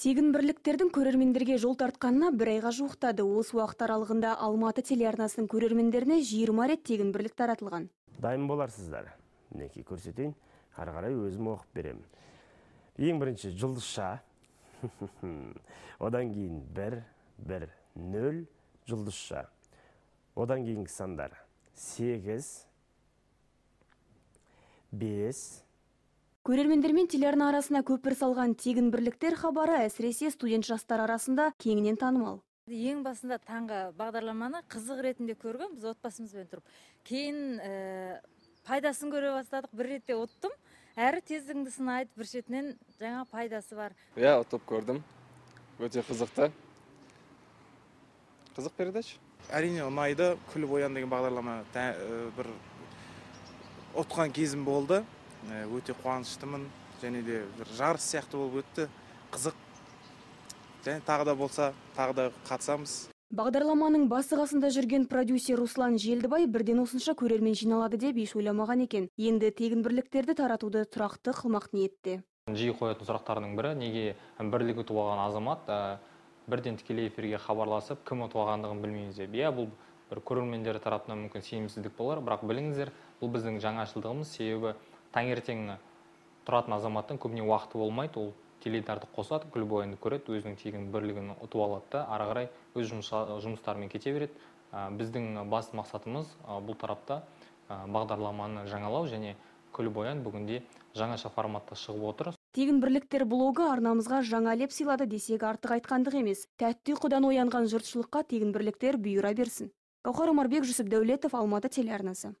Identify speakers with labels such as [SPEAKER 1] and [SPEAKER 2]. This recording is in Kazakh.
[SPEAKER 1] тегін бірліктердің көрермендерге жол тартқанына бір айға жуықтады. Осы уақыт аралығында алматы телеарнасының көрермендеріне 20 рет тегін бірлік таратылған.
[SPEAKER 2] Дайын боларсыздар. Мінекей көрсетейін ары қарай өзім оқып беремін. Ең бірінші жұлдызша одан кейін бір бір нөл жұлдызша одан кейінгі сандар сегіз бес
[SPEAKER 1] көрермендер мен телеарна арасына көпір салған тегін бірліктер хабары әсіресе студент жастар арасында кеңінен танымал.
[SPEAKER 3] Ең басында таңғы бағдарламаны қызық ретінде көрген біз отбасымызбен тұрып. Кейін ә, пайдасын көре бастадық бір ретте ұттым әрі тездігіңді сынайды бір шетінен жаңа пайдасы бар.
[SPEAKER 4] Иә ұтып көрдім. Өте қызықты. Қызық передача.
[SPEAKER 5] Әрине ұнайды. Күліп оян деген бағдарлама ә, бір ұтқан кезім болды. Өте қуаныштымын. Және де бір жарыс сияқты болып өтті. Қызық. Және тағы да болса тағы да қатысамыз.
[SPEAKER 1] Бағдарламаның басы қасында жүрген продюсер руслан желдібай бірден осынша көрермен жиналады деп еш ойламаған екен. Енді тегін бірліктерді таратуды тұрақты қылмақ ниетте.
[SPEAKER 6] Жиі қоятын сұрақтардың бірі неге бірлік ұтып алған азамат ә, бірден тікелей эфирге хабарласып кім ұтып алғандығын білмейміз деп. Иә бұл бір көрермендер тарапынан мүмкін сенімсіздік болар бірақ біліңіздер бұл біздің жаңашылдығымыз. Себебі таңертең тұратын азаматтың көбіне уақыты болмайды. Ол теледидарды қосады күліп оянды көреді өзінің тегін бірлігін ұтып алады да ары қарай өз жұмыс- жұмыстарымен кете береді. Біздің басты мақсатымыз бұл тарапта ә, бағдарламаны жаңалау және күліп оян бүгінде жаңаша форматта шығып отыр.
[SPEAKER 1] Тегін бірліктер блогы арнамызға жаңа леп сыйлады десек артық айтқандық емес. Тәтті ұйқыдан оянған жұртшылыққа тегін бірліктер бұйыра берсін. Гауһар омарбек жүсіп дәулетов алматы телеарнасы.